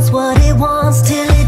wants what it wants till it